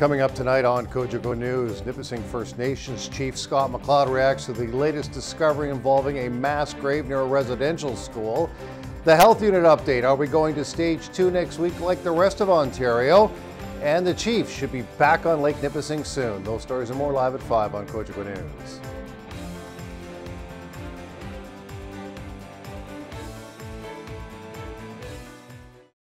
Coming up tonight on Cogeco News, Nipissing First Nations Chief Scott McLeod reacts to the latest discovery involving a mass grave near a residential school. The health unit update, are we going to stage two next week like the rest of Ontario? And the Chief should be back on Lake Nipissing soon. Those stories and more live at 5 on Cogeco News.